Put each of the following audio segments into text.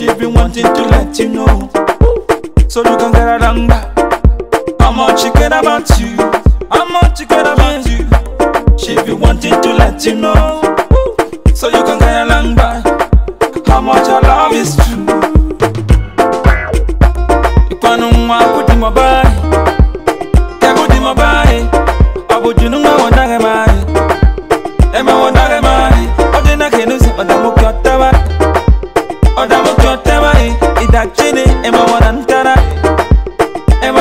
she been wanting to let you know. So you can get along back. How much she care about you? How much she care about you? She been wanting to let you know. So you can get along back.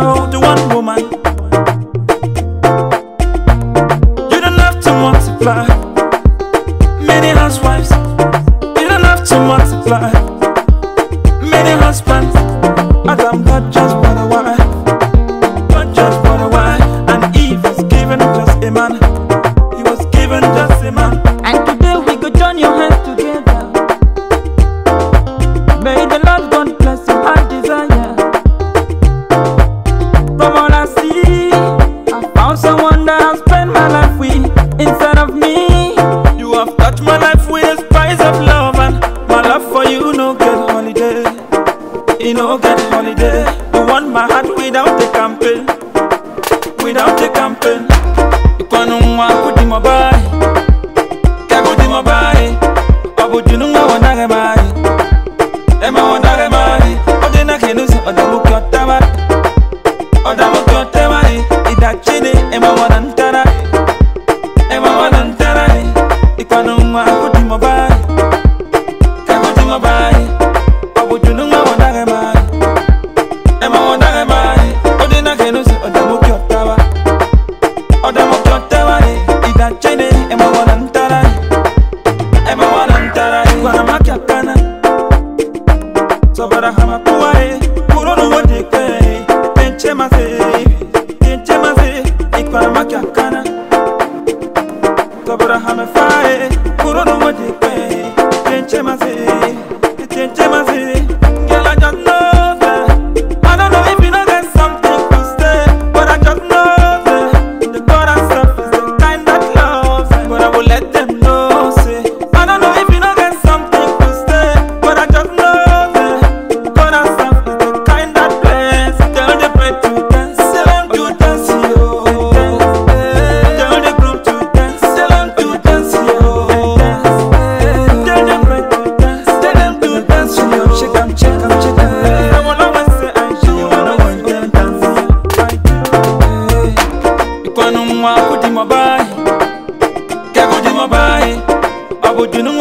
go one woman. You don't have to multiply. Many housewives, you don't have to multiply. Many husbands, Adam God just. With ways, price of love, and my love for you no get holiday. You no get holiday. You want my heart without a campaign, without a más.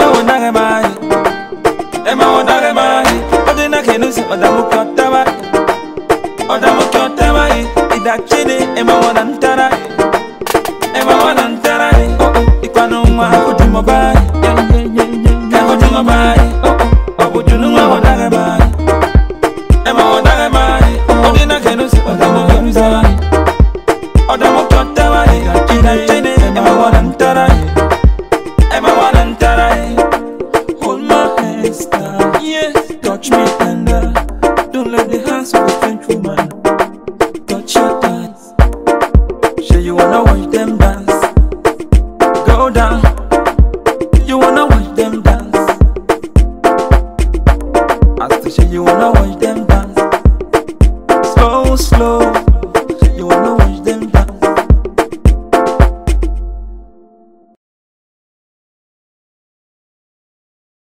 ma wo na ma e ma wo na ma e o de na ke nu se o da mu ko ta The hands of a French woman.